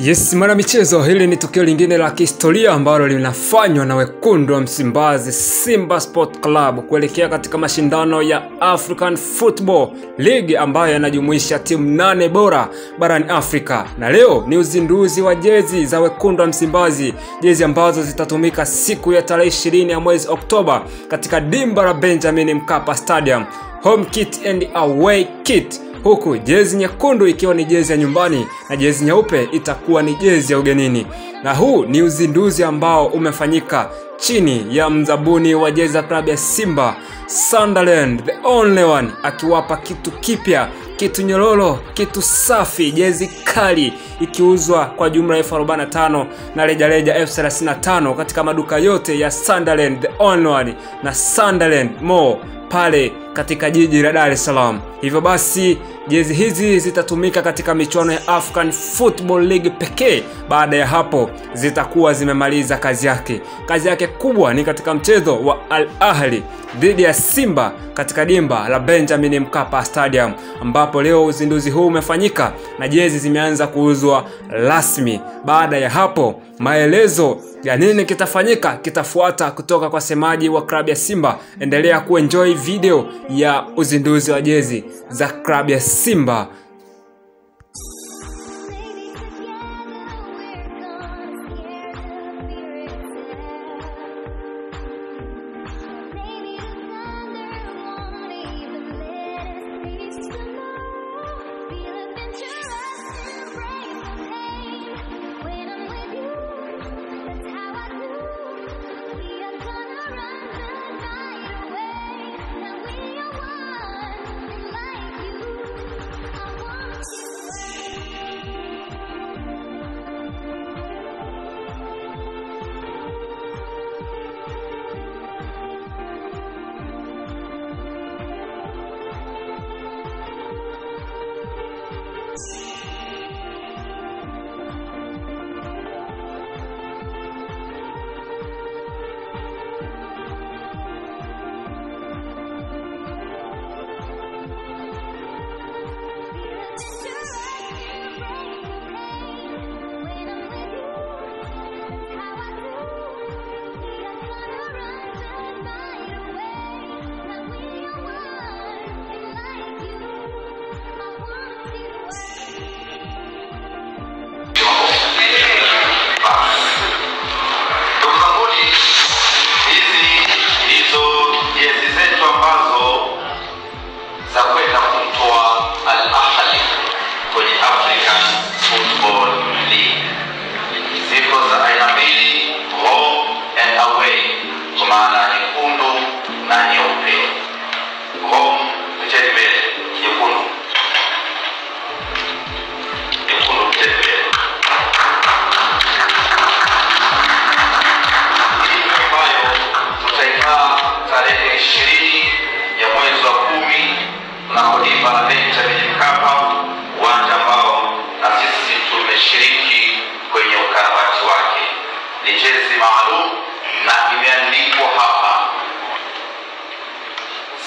Yes, mara michezo, hili ni tukio lingine la kihistoria ambalo linafanywa na wekundu wa Msimbazi Simba Sport Club kuelekea katika mashindano ya African Football League ambayo yanajumuisha timu nane bora barani Afrika, na leo ni uzinduzi wa jezi za wekundu wa Msimbazi, jezi ambazo zitatumika siku ya tarehe 20 ya mwezi Oktoba katika dimba la Benjamin Mkapa Stadium, home kit and away kit huku jezi nyekundu ikiwa ni jezi ya nyumbani na jezi nyeupe itakuwa ni jezi ya ugenini. Na huu ni uzinduzi ambao umefanyika chini ya mzabuni wa jezi ya klabu ya Simba Sunderland, the only one, akiwapa kitu kipya, kitu nyororo, kitu safi, jezi kali ikiuzwa kwa jumla elfu arobaini na na rejareja elfu thelathini na tano katika maduka yote ya Sunderland, the only one na Sunderland Mall pale katika jiji la Dar es Salaam. Hivyo basi jezi hizi zitatumika katika michuano ya African Football League pekee. Baada ya hapo zitakuwa zimemaliza kazi yake. Kazi yake kubwa ni katika mchezo wa Al Ahli dhidi ya Simba katika dimba la Benjamin Mkapa Stadium, ambapo leo uzinduzi huu umefanyika na jezi zimeanza kuuzwa rasmi. Baada ya hapo maelezo ya nini kitafanyika kitafuata kutoka kwa semaji wa klabu ya Simba. Endelea kuenjoy video ya uzinduzi wa jezi za klabu ya. Simba.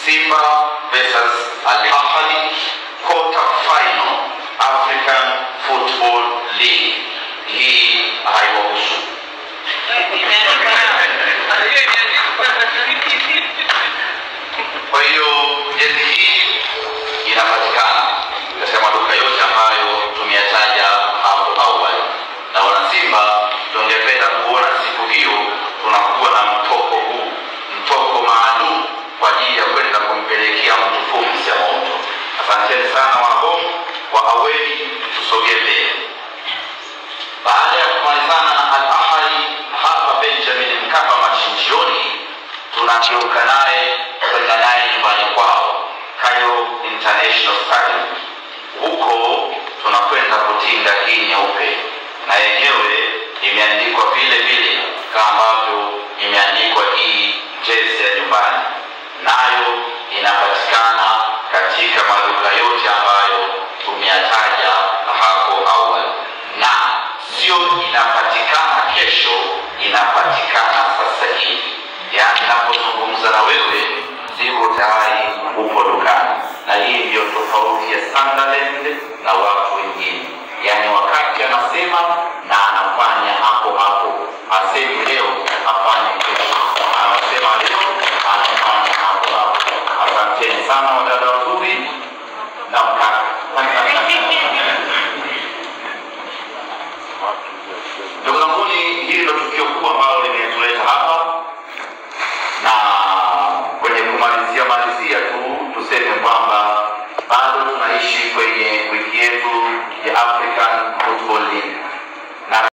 Simba versus Al Ahly quarter final African Football League. Hii haiwahusu. Kwa hiyo jezi hii inapatikana tunageuka naye kwenda naye nyumbani kwao Cairo International Stadium. Huko tunakwenda kutinga hii قوله السندلند نواقع